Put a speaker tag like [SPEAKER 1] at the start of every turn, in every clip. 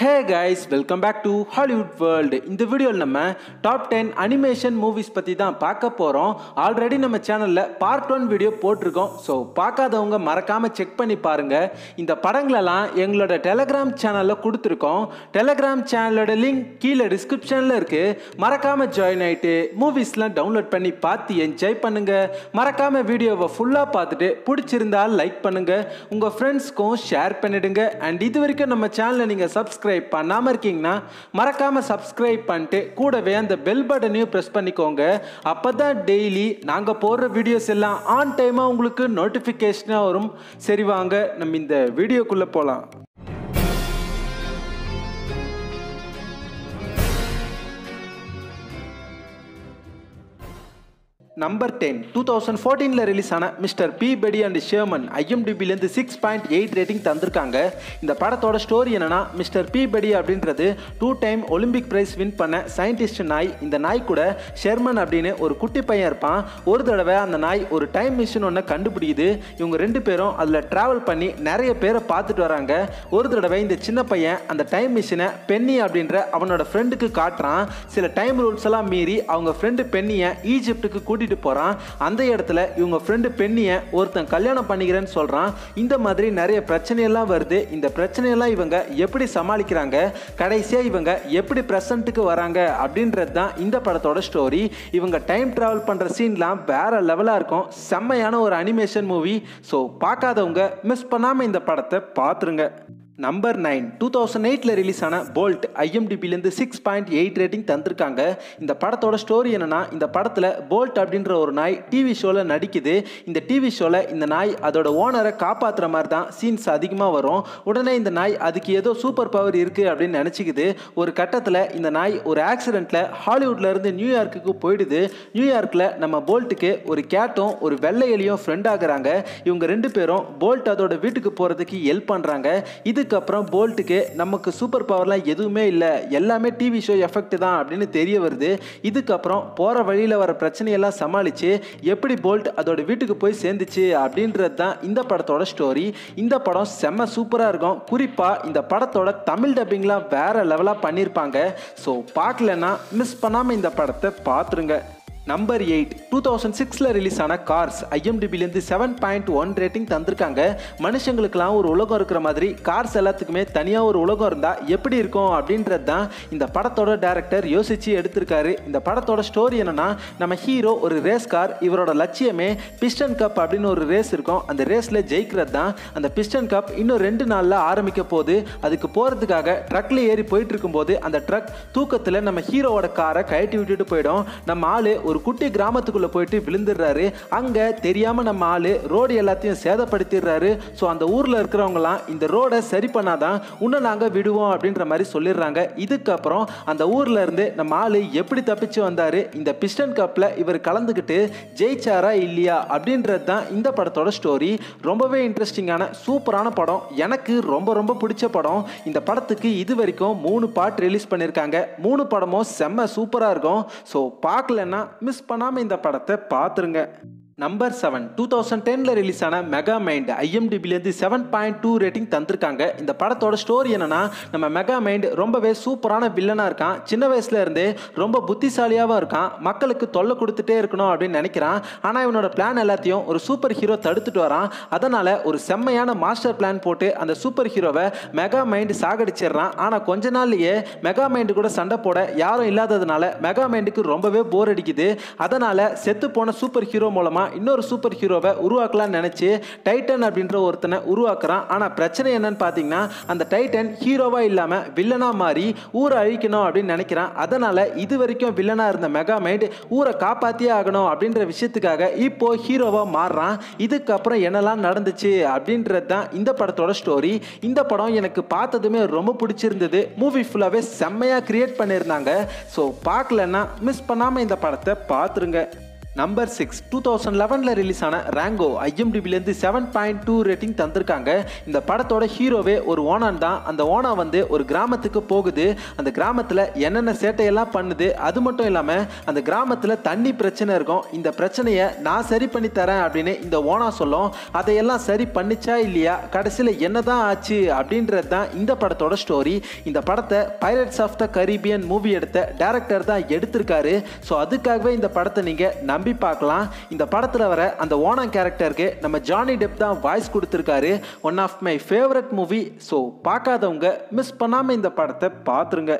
[SPEAKER 1] Hey guys welcome back to Hollywood world இந்த வீடியோவில் நம்ம டாப் டென் அனிமேஷன் மூவிஸ் பற்றி தான் பார்க்க போகிறோம் ஆல்ரெடி நம்ம சேனலில் பார்ட் ஒன் வீடியோ போட்டிருக்கோம். ஸோ பார்க்காதவங்க மறக்காமல் செக் பண்ணி பாருங்கள் இந்த படங்களெல்லாம் எங்களோட டெலகிராம் சேனலில் கொடுத்துருக்கோம். டெலகிராம் சேனலோட லிங்க் கீழே டிஸ்கிரிப்ஷனில் இருக்குது மறக்காமல் ஜாயின் ஆகிட்டு மூவிஸ்லாம் டவுன்லோட் பண்ணி பார்த்து என்ஜாய் பண்ணுங்கள் மறக்காமல் வீடியோவை ஃபுல்லாக பார்த்துட்டு பிடிச்சிருந்தா லைக் பண்ணுங்கள் உங்கள் ஃப்ரெண்ட்ஸ்க்கும் ஷேர் பண்ணிவிடுங்க அண்ட் இது வரைக்கும் நம்ம சேனலை நீங்கள் சப்ஸ்கிரைப் பண்ணாமல் இருக்கீங்கன்னா மறக்காமல் சப்ஸ்கிரைப் பண்ணிட்டு கூடவே அந்த பெல் பட்டனையும் ப்ரெஸ் பண்ணிக்கோங்க. அப்போ தான் டெய்லி நாங்கள் போடுற வீடியோஸ் எல்லாம் ஆன் டைமாக உங்களுக்கு நோட்டிஃபிகேஷனாக வரும். சரி வாங்க நம்ம இந்த வீடியோக்குள்ளே போகலாம் நம்பர் டென் டூ தௌசண்ட் ஃபோர்டீனில் ரிலீஸ் ஆன mister Peabody and Sherman ஐஎம்டிபிலேருந்து சிக்ஸ் பாயிண்ட் எயிட் ரேட்டிங் தந்திருக்காங்க. இந்த படத்தோட ஸ்டோரி என்னன்னா மிஸ்டர் பி பெடி அப்படின்றது two time Olympic prize win பண்ண சயின்டிஸ்ட் நாய். இந்த நாய் கூட ஷெர்மன் அப்படின்னு ஒரு குட்டி பையன் இருப்பான். ஒரு தடவை அந்த நாய் ஒரு டைம் மிஷின் ஒன்று கண்டுபிடிக்குது. இவங்க ரெண்டு பேரும் அதில் ட்ராவல் பண்ணி நிறைய பேரை பார்த்துட்டு வராங்க. ஒரு தடவை இந்த சின்ன பையன் அந்த டைம் மிஷினை பென்னி அப்படின்ற அவனோட ஃப்ரெண்டுக்கு காட்டுறான். சில டைம் ரூல்ஸ் எல்லாம் மீறி அவங்க ஃப்ரெண்டு பென்னியை ஈஜிப்டுக்கு கூட்டிகிட்டு போறான். அந்த இடத்துல இவங்க ஃப்ரெண்டு பெண்ணியை ஒருத்தன் கல்யாணம் பண்ணிக்கிறேன்னு சொல்கிறான் இந்த மாதிரி நிறைய பிரச்சனையெல்லாம் வருது. இந்த பிரச்சனையெல்லாம் இவங்க எப்படி சமாளிக்கிறாங்க? கடைசியாக இவங்க எப்படி ப்ரெசண்ட்டுக்கு வராங்க? அப்படின்றது தான் இந்த படத்தோட ஸ்டோரி இவங்க டைம் ட்ராவல் பண்ணுற சீன்லாம் வேற லெவலாக இருக்கும். செம்மையான ஒரு அனிமேஷன் மூவி ஸோ பார்க்காதவங்க மிஸ் பண்ணாமல் இந்த படத்தை பார்த்துருங்க. நம்பர் நைன் டூ தௌசண்ட் எயிட்டில் ரிலீஸ் ஆன போல்ட் ஐஎம்டிபிலேருந்து சிக்ஸ் பாயிண்ட் எயிட் ரேட்டிங் தந்திருக்காங்க. இந்த படத்தோட ஸ்டோரி என்னன்னா இந்த படத்தில் போல்ட் அப்படின்ற ஒரு நாய் டிவி ஷோவில் நடிக்குது. இந்த டிவி ஷோவில் இந்த நாய் அதோட ஓனரை காப்பாற்றுற மாதிரி தான் சீன்ஸ் அதிகமாக வரும். உடனே இந்த நாய் அதுக்கு ஏதோ சூப்பர் பவர் இருக்குது அப்படின்னு நினச்சிக்குது. ஒரு கட்டத்தில் இந்த நாய் ஒரு ஆக்சிடெண்ட்டில் ஹாலிவுட்லேருந்து நியூயார்க்குக்கு போயிடுது. நியூயார்க்கில் நம்ம போல்ட்டுக்கு ஒரு கேட்டும் ஒரு வெள்ளை எலியும் ஃப்ரெண்ட் ஆகுறாங்க. இவங்க ரெண்டு பேரும் போல்ட் அதோட வீட்டுக்கு போகிறதுக்கு ஹெல்ப் பண்ணுறாங்க இது இதுக்கப்புறம் போல்ட்டுக்கு நமக்கு சூப்பர் பவர்லாம் எதுவுமே இல்லை. எல்லாமே டிவி ஷோ எஃபெக்ட் தான் அப்படின்னு தெரிய வருது. இதுக்கப்புறம் போகிற வழியில் வர பிரச்சனையெல்லாம் சமாளித்து எப்படி போல்ட் அதோட வீட்டுக்கு போய் சேர்ந்துச்சு அப்படின்றது தான் இந்த படத்தோட ஸ்டோரி இந்த படம் செம்ம சூப்பராக இருக்கும். குறிப்பாக இந்த படத்தோட தமிழ் டப்பிங்லாம் வேறு லெவலாக பண்ணியிருப்பாங்க ஸோ பார்க்கலன்னா மிஸ் பண்ணாமல் இந்த படத்தை பார்த்துருங்க. நம்பர் எயிட் டூ தௌசண்ட் சிக்ஸில் ரிலீஸ் ஆன கார்ஸ் ஐஎம்டிபிலேருந்து செவன் பாயிண்ட் ஒன் ரேட்டிங் தந்திருக்காங்க. மனுஷங்களுக்கெல்லாம் ஒரு உலகம் இருக்கிற மாதிரி கார்ஸ் எல்லாத்துக்குமே தனியாக ஒரு உலகம் இருந்தால் எப்படி இருக்கும் அப்படின்றது தான் இந்த படத்தோட டேரக்டர் யோசித்து எடுத்திருக்காரு. இந்த படத்தோட ஸ்டோரி என்னென்னா நம்ம ஹீரோ ஒரு ரேஸ் கார் இவரோட லட்சியமே பிஸ்டன் கப் அப்படின்னு ஒரு ரேஸ் இருக்கும். அந்த ரேஸில் ஜெயிக்கிறது தான் அந்த பிஸ்டன் கப் இன்னும் ரெண்டு நாளில் ஆரம்பிக்க போது அதுக்கு போகிறதுக்காக ட்ரக்கில் ஏறி போயிட்டு இருக்கும்போது அந்த ட்ரக் தூக்கத்தில் நம்ம ஹீரோவோட காரை கழட்டி விட்டுட்டு போயிடும். நம்ம ஆள் ஒரு குட்டி கிராமத்துக்குள்ளே போயிட்டு விழுந்துடுறாரு. அங்கே தெரியாமல் நம்ம ஆள் ரோடு எல்லாத்தையும் சேதப்படுத்திடுறாரு. ஸோ அந்த ஊரில் இருக்கிறவங்களாம் இந்த ரோடை சரி பண்ணாதான் இன்னும் நாங்கள் விடுவோம் அப்படின்ற மாதிரி சொல்லிடுறாங்க. இதுக்கப்புறம் அந்த ஊரில் இருந்து நம்ம ஆள் எப்படி தப்பிச்சு வந்தார்? இந்த பிஸ்டன் கப்பில் இவர் கலந்துக்கிட்டு ஜெயிச்சாரா இல்லையா? அப்படின்றது தான் இந்த படத்தோட ஸ்டோரி ரொம்பவே இன்ட்ரெஸ்டிங்கான சூப்பரான படம். எனக்கு ரொம்ப ரொம்ப பிடிச்ச படம். இந்த படத்துக்கு இது வரைக்கும் மூணு பார்ட் ரிலீஸ் பண்ணியிருக்காங்க. மூணு படமும் செம்ம சூப்பராக இருக்கும். ஸோ பார்க்கலன்னா மிஸ் பண்ணாமல் இந்த படத்தை பார்த்துருங்க. நம்பர் செவன் டூ தௌசண்ட் டெனில் ரிலீஸ் ஆன மெகா மைண்ட் ஐஎம்டிபிலேருந்து செவன் பாயிண்ட் டூ ரேட்டிங் தந்திருக்காங்க. இந்த படத்தோட ஸ்டோரி என்னன்னா நம்ம மெகா மைண்ட் ரொம்பவே சூப்பரான வில்லனாக இருக்கான். சின்ன வயசுல இருந்தே ரொம்ப புத்திசாலியாகவும் இருக்கான். மக்களுக்கு தொல்லை கொடுத்துட்டே இருக்கணும் அப்படின்னு நினைக்கிறான். ஆனால் இவனோட பிளான் எல்லாத்தையும் ஒரு சூப்பர் ஹீரோ தடுத்துட்டு வரான். அதனால் ஒரு செம்மையான மாஸ்டர் பிளான் போட்டு அந்த சூப்பர் ஹீரோவை மெகா மைண்ட் சாகடிச்சிடுறான். ஆனால் கொஞ்ச நாள்லயே மெகா மைண்டு கூட சண்டை போட யாரும் இல்லாததுனால மெகா மைண்டுக்கு ரொம்பவே போர் அடிக்குது. அதனால் செத்து போன சூப்பர் ஹீரோ மூலமாக இன்னொரு சூப்பர் ஹீரோவை உருவாக்கலாம்னு நினச்சி டைட்டன் அப்படின்ற ஒருத்தனை உருவாக்குறான். ஆனால் பிரச்சனை என்னன்னு பார்த்தீங்கன்னா அந்த டைட்டன் ஹீரோவாக இல்லாமல் வில்லனாக மாறி ஊரை அழிக்கணும் அப்படின்னு நினைக்கிறான். அதனால் இது வரைக்கும் வில்லனாக இருந்த மெகா மைண்ட் ஊரை காப்பாற்றியே ஆகணும் அப்படின்ற விஷயத்துக்காக இப்போ ஹீரோவாக மாறுறான். இதுக்கப்புறம் என்னெல்லாம் நடந்துச்சு அப்படின்றது தான் இந்த படத்தோட ஸ்டோரி இந்த படம் எனக்கு பார்த்ததுமே ரொம்ப பிடிச்சிருந்தது. மூவி ஃபுல்லாகவே செம்மையாக கிரியேட் பண்ணியிருந்தாங்க. ஸோ பார்க்கலன்னா மிஸ் பண்ணாமல் இந்த படத்தை பார்த்துருங்க. நம்பர் சிக்ஸ் டூ தௌசண்ட் லெவனில் ரிலீஸ் ஆன ரேங்கோ ஐஎம்டிபிலேருந்து செவன் பாயிண்ட் டூ ரேட்டிங் தந்திருக்காங்க. இந்த படத்தோட ஹீரோவே ஒரு ஓனான் தான். அந்த ஓனா வந்து ஒரு கிராமத்துக்கு போகுது. அந்த கிராமத்தில் என்னென்ன சேட்டையெல்லாம் பண்ணுது அது மட்டும் இல்லாமல் அந்த கிராமத்தில் தண்ணி பிரச்சனை இருக்கும். இந்த பிரச்சனையை நான் சரி பண்ணி தரேன் அப்படின்னு இந்த ஓனா சொல்லும். அதையெல்லாம் சரி பண்ணிச்சா இல்லையா? கடைசியில் என்னதான் ஆச்சு அப்படின்றது தான் இந்த படத்தோட ஸ்டோரி இந்த படத்தை Pirates of the Caribbean movie எடுத்த டேரக்டர் தான் எடுத்திருக்காரு. ஸோ அதுக்காகவே இந்த படத்தை நீங்கள் நம்பி பார்க்கலாம். இந்த படத்தில் வர அந்த ஓனா கேரக்டருக்கு நம்ம ஜானி டெப் தான் வாய்ஸ் கொடுத்துருக்காரு. One of my favourite movie so பார்க்காதவங்க மிஸ் பண்ணாமல் இந்த படத்தை பார்த்துருங்க.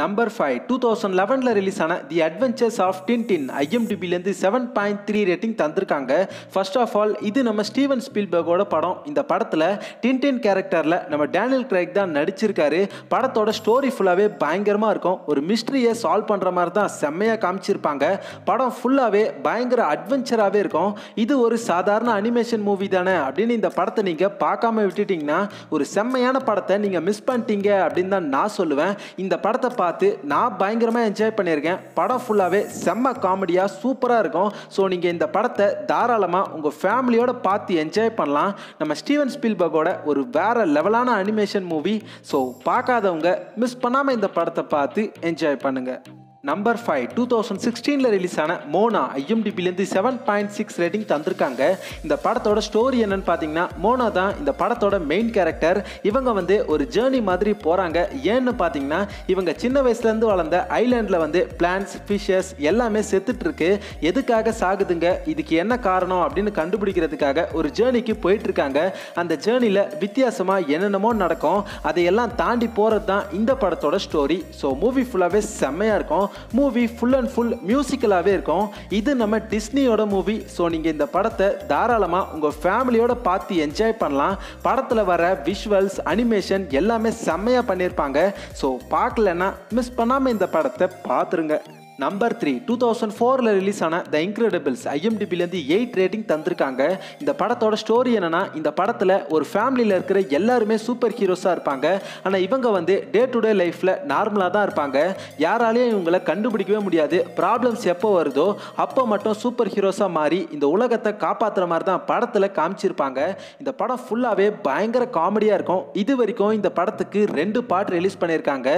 [SPEAKER 1] நம்பர் ஃபைவ் டூ தௌசண்ட் லெவனில் ரிலீஸ் ஆன தி அட்வென்ச்சர்ஸ் ஆஃப் டின்டின் ஐஎம்டிபிலேருந்து செவன் பாயிண்ட் த்ரீ ரேட்டிங் தந்திருக்காங்க. ஃபர்ஸ்ட் ஆஃப் ஆல் இது நம்ம ஸ்டீவன் ஸ்பீல்பர்கோட படம். இந்த படத்தில் டின்டின் கேரக்டரில் நம்ம டேனியல் கிரைக் தான் நடிச்சிருக்காரு. படத்தோட ஸ்டோரி ஃபுல்லாகவே பயங்கரமாக இருக்கும். ஒரு மிஸ்ட்ரியை சால்வ் பண்ணுற மாதிரி தான் செம்மையாக காமிச்சிருப்பாங்க. படம் ஃபுல்லாகவே பயங்கர அட்வென்ச்சராகவே இருக்கும். இது ஒரு சாதாரண அனிமேஷன் மூவி தானே அப்படின்னு இந்த படத்தை நீங்கள் பார்க்காம விட்டுட்டிங்கன்னா ஒரு செம்மையான படத்தை நீங்கள் மிஸ் பண்ணிட்டீங்க அப்படின்னு தான் நான் சொல்லுவேன். இந்த படத்தை பார்த்து நான் பயங்கரமாக என்ஜாய் பண்ணியிருக்கேன். படம் ஃபுல்லாகவே செம்ம காமெடியாக சூப்பராக இருக்கும். ஸோ நீங்கள் இந்த படத்தை தாராளமாக உங்கள் ஃபேமிலியோட பார்த்து என்ஜாய் பண்ணலாம். நம்ம ஸ்டீவன் ஸ்பீல்பர்கோட ஒரு வேற லெவலான அனிமேஷன் மூவி ஸோ பார்க்காதவங்க மிஸ் பண்ணாமல் இந்த படத்தை பார்த்து என்ஜாய் பண்ணுங்கள் நம்பர் ஃபைவ் டூ தௌசண்ட் சிக்ஸ்டீனில் ரிலீஸ் ஆன மோனா ஐஎம்டிபிலேருந்து செவன் பாயிண்ட் சிக்ஸ் ரேட்டிங் தந்திருக்காங்க. இந்த படத்தோட ஸ்டோரி என்னன்னு பார்த்தீங்கன்னா மோனா தான் இந்த படத்தோட மெயின் கேரக்டர் இவங்க வந்து ஒரு ஜேர்னி மாதிரி போகிறாங்க ஏன்னு பார்த்தீங்கன்னா இவங்க சின்ன வயசுலேருந்து வளர்ந்த ஐலாண்டில் வந்து பிளான்ஸ் ஃபிஷஸ் எல்லாமே செத்துட்ருக்கு எதுக்காக சாகுதுங்க? இதுக்கு என்ன காரணம் அப்படின்னு கண்டுபிடிக்கிறதுக்காக ஒரு ஜேர்னிக்கு போயிட்டுருக்காங்க. அந்த ஜேர்னியில் வித்தியாசமாக என்னென்னமோ நடக்கும். அதையெல்லாம் தாண்டி போகிறது தான் இந்த படத்தோட ஸ்டோரி ஸோ மூவி ஃபுல்லாகவே செம்மையாக இருக்கும். மூவி ஃபுல் அண்ட் ஃபுல் மியூசிக்கலாகவே இருக்கும். இது நம்ம டிஸ்னியோட மூவி ஸோ நீங்கள் இந்த படத்தை தாராளமாக உங்கள் ஃபேமிலியோட பார்த்து என்ஜாய் பண்ணலாம். படத்தில் வர விஷுவல்ஸ் அனிமேஷன் எல்லாமே செம்மையாக பண்ணியிருப்பாங்க. ஸோ பார்க்கலன்னா மிஸ் பண்ணாமல் இந்த படத்தை பார்த்துருங்க. நம்பர் த்ரீ டூ தௌசண்ட் ஃபோரில் ரிலீஸ் ஆன த இன்க்ரெடிபிள்ஸ் ஐஎம்டிபிலேருந்து எயிட் ரேட்டிங் தந்திருக்காங்க. இந்த படத்தோட ஸ்டோரி என்னன்னா இந்த படத்தில் ஒரு ஃபேமிலியில் இருக்கிற எல்லாருமே சூப்பர் ஹீரோஸாக இருப்பாங்க. ஆனால் இவங்க வந்து டே டு டே லைஃப்பில் நார்மலாக தான் இருப்பாங்க. யாராலையும் இவங்களை கண்டுபிடிக்கவே முடியாது. ப்ராப்ளம்ஸ் எப்போ வருதோ அப்போ மட்டும் சூப்பர் ஹீரோஸாக மாறி இந்த உலகத்தை காப்பாற்றுற மாதிரி தான் படத்தில் காமிச்சிருப்பாங்க. இந்த படம் ஃபுல்லாகவே பயங்கர காமெடியாக இருக்கும். இது வரைக்கும் இந்த படத்துக்கு ரெண்டு பார்ட் ரிலீஸ் பண்ணியிருக்காங்க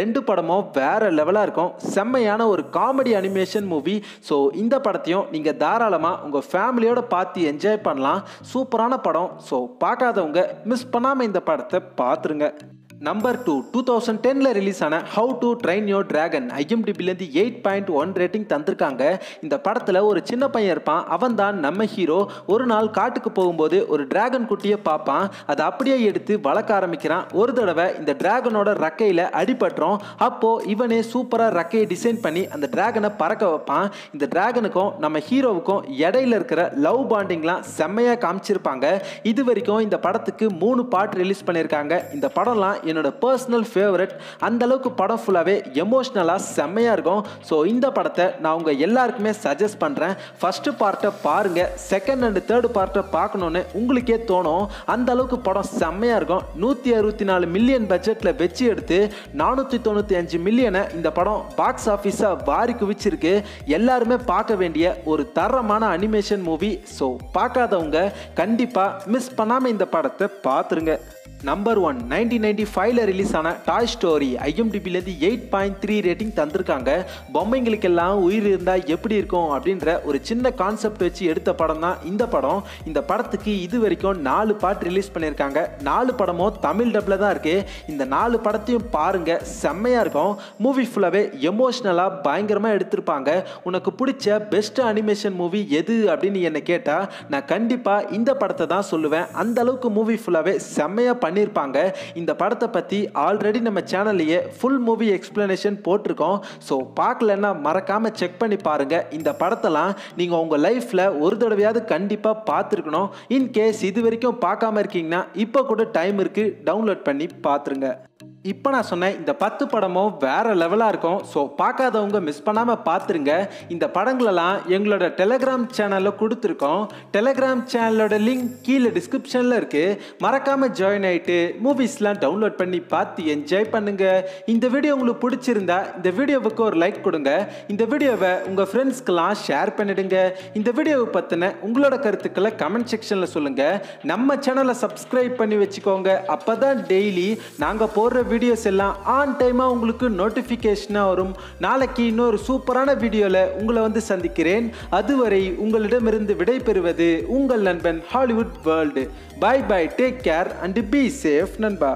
[SPEAKER 1] ரெண்டு படமும் வேற லெவலாக இருக்கும். செம்மையான ஒரு காமெடி அனிமேஷன் மூவி ஸோ இந்த படத்தையும் நீங்கள் தாராளமாக உங்கள் ஃபேமிலியோட பார்த்து என்ஜாய் பண்ணலாம். சூப்பரான படம். ஸோ பார்க்காதவங்க மிஸ் பண்ணாமல் இந்த படத்தை பார்த்துருங்க. நம்பர் டூ டூ தௌசண்ட் டெனில் ரிலீஸ் ஆன how to train your dragon ஐஎம்டிபிலேருந்து eight point one rating தந்திருக்காங்க. இந்த படத்தில் ஒரு சின்ன பையன் இருப்பான். அவன் தான் நம்ம ஹீரோ ஒரு நாள் காட்டுக்கு போகும்போது ஒரு டிராகன் குட்டியை பார்ப்பான். அதை அப்படியே எடுத்து வளர்க்க ஆரம்பிக்கிறான். ஒரு தடவை இந்த டிராகனோட ரக்கையில் அடிபட்டுறோம் அப்போது இவனே சூப்பராக ரக்கையை டிசைன் பண்ணி அந்த டிராகனை பறக்க வைப்பான். இந்த டிராகனுக்கும் நம்ம ஹீரோவுக்கும் இடையில இருக்கிற லவ் பாண்டிங்லாம் செம்மையாக காமிச்சிருப்பாங்க. இது வரைக்கும் இந்த படத்துக்கு மூணு பாட்டு ரிலீஸ் பண்ணியிருக்காங்க. இந்த படம்லாம் என்னோட பர்சனல் ஃபேவரட் அந்த அளவுக்கு படம் ஃபுல்லாகவே எமோஷ்னலாக செம்மையாக இருக்கும். ஸோ இந்த படத்தை நான் உங்கள் எல்லாருக்குமே சஜஸ்ட் பண்ணுறேன் ஃபஸ்ட்டு பார்ட்டை பாருங்கள் செகண்ட் அண்ட் தேர்டு பார்ட்டை பார்க்கணுன்னு உங்களுக்கே தோணும். அந்த அளவுக்கு படம் செம்மையாக இருக்கும். நூற்றி அறுபத்தி நாலு மில்லியன் பட்ஜெட்டில் வச்சு எடுத்து நானூற்றி தொண்ணூற்றி அஞ்சு மில்லியனை இந்த படம் பாக்ஸ் ஆஃபீஸாக வாரி குவிச்சிருக்கு. எல்லாருமே பார்க்க வேண்டிய ஒரு தரமான அனிமேஷன் மூவி ஸோ பார்க்காதவங்க கண்டிப்பாக மிஸ் பண்ணாமல் இந்த படத்தை பார்த்துருங்க. நம்பர் ஒன் நைன்டீன் நைன்டி ஃபைவ்ல ரிலீஸ் ஆன டாய் ஸ்டோரி ஐஎம்டிபிலேருந்து எயிட் பாயிண்ட் த்ரீ ரேட்டிங் தந்திருக்காங்க. பொம்மைங்களுக்கெல்லாம் உயிர் இருந்தால் எப்படி இருக்கும் அப்படின்ற ஒரு சின்ன கான்செப்ட் வச்சு எடுத்த படம் தான் இந்த படம். இந்த படத்துக்கு இது வரைக்கும் நாலு பார்ட் ரிலீஸ் பண்ணியிருக்காங்க. நாலு படமும் தமிழ் டப்பில் தான் இருக்குது இந்த நாலு படத்தையும் பாருங்க செம்மையாக இருக்கும். மூவி ஃபுல்லாகவே எமோஷ்னலாக பயங்கரமாக எடுத்திருப்பாங்க. உனக்கு பிடிச்ச பெஸ்ட் அனிமேஷன் மூவி எது அப்படின்னு என்னை கேட்டால் நான் கண்டிப்பாக இந்த படத்தை தான் சொல்லுவேன். அந்த அளவுக்கு மூவி ஃபுல்லாகவே செம்மையாக பண்ணியிருப்பாங்க இந்த படத்தை பற்றி ஆல்ரெடி நம்ம சேனல்லையே ஃபுல் மூவி எக்ஸ்பிளனேஷன் போட்டிருக்கோம். ஸோ பார்க்கலன்னா மறக்காமல் செக் பண்ணி பாருங்கள் இந்த படத்தெல்லாம் நீங்கள் உங்கள் லைஃப்பில் ஒரு தடவையாவது கண்டிப்பாக பார்த்துருக்கணும். இன்கேஸ் இது வரைக்கும் பார்க்காம இருக்கீங்கன்னா இப்போ கூட டைம் இருக்குது டவுன்லோட் பண்ணி பார்த்துருங்க. இப்போ நான் சொன்னேன் இந்த பத்து படமும் வேற லெவலாக இருக்கும். ஸோ பார்க்காதவங்க மிஸ் பண்ணாமல் பார்த்துருங்க. இந்த படங்களெல்லாம் எங்களோட டெலகிராம் சேனலில் கொடுத்துருக்கோம். டெலகிராம் சேனலோட லிங்க் கீழே டிஸ்கிரிப்ஷனில் இருக்குது மறக்காமல் ஜாயின் ஆகிட்டு மூவிஸ்லாம் டவுன்லோட் பண்ணி பார்த்து என்ஜாய் பண்ணுங்க. இந்த வீடியோ உங்களுக்கு பிடிச்சிருந்தா இந்த வீடியோவுக்கு ஒரு லைக் கொடுங்க. இந்த வீடியோவை உங்கள் ஃப்ரெண்ட்ஸ்க்கெலாம் ஷேர் பண்ணிடுங்க. இந்த வீடியோவை பற்றின உங்களோட கருத்துக்களை கமெண்ட் செக்ஷனில் சொல்லுங்கள் நம்ம சேனலை சப்ஸ்கிரைப் பண்ணி வச்சுக்கோங்க. அப்போ தான் டெய்லி நாங்கள் போடுற வீடியோஸ் எல்லாம் ஆன் டைமாக உங்களுக்கு நோட்டிஃபிகேஷனாக வரும். நாளைக்கு இன்னொரு சூப்பரான வீடியோவில் உங்களை வந்து சந்திக்கிறேன். அதுவரை உங்களிடமிருந்து விடைபெறுவது உங்கள் நண்பன் Hollywood world bye bye take care and be safe நண்பா.